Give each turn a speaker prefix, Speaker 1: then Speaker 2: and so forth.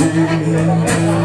Speaker 1: You.